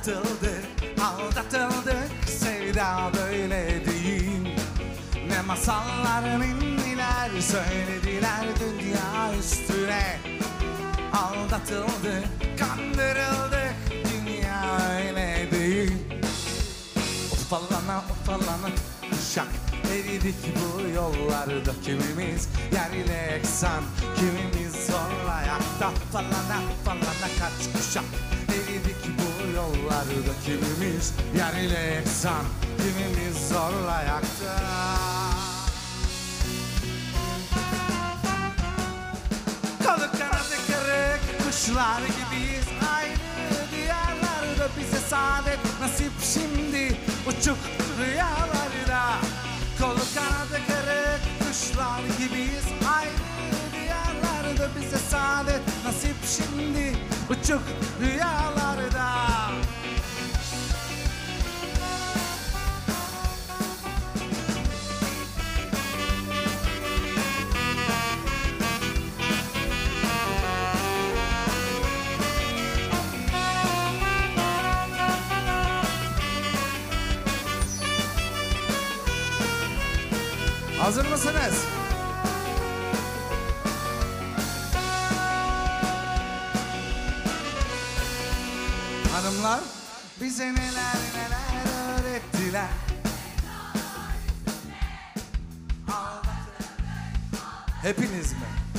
Aldatıldık, aldatıldık Sevda böyle değil. Ne masallar ninniler Söylediler dünya üstüne. Aldatıldık, kandırıldık Dünya öyle değil. Ufalana ufalana kuşak Eridik bu yollarda. Kimimiz yerle eksan Kimimiz zorla ayakta. Falana falana kaç kuşak yollarda kimimiz yerle eksan Kimimiz zorla ayakta Kolu kanadı kırık kuşlar gibiyiz. Aynı diyarlarda bize saadet nasip. Şimdi Uçuk rüyalarda Kolu kanadı kırık kuşlar gibiyiz. Aynı diyarlarda bize saadet nasip. Şimdi Uçuk rüyalarda Hazır mısınız? Hanımlar bize neler neler öğrettiler Hepiniz mi?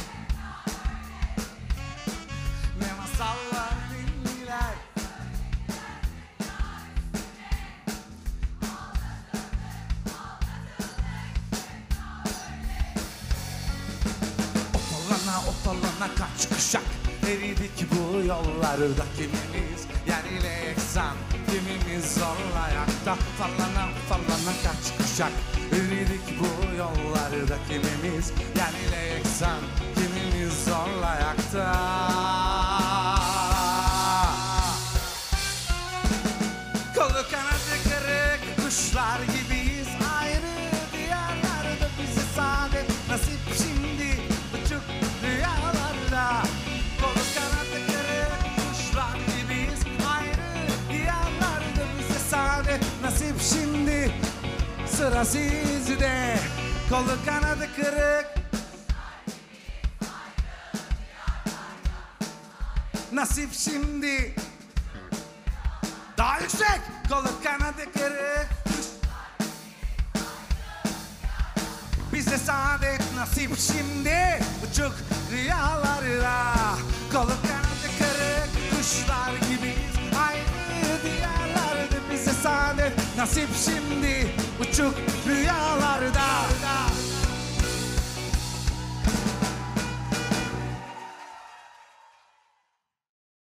Opalana kaç kuşak? Eridik bu yollarda kimimiz? Yer ile eksan Kimimiz zorla ayakta? Fallana fallana kaç kuşak? Eridik bu yollarda kimimiz? Yer ile eksan Sıra sizde. Kolu kanadı kırık. Nasip şimdi. Daha yüksek. Kolu kanadı kırık. Bize saadet nasip şimdi. Uçuk rüyalarda Kolu kanadı kırık. Kuşlar gibiyiz. Aynı diyarlarda Bize saadet nasip şimdi Uçuk rüyalarda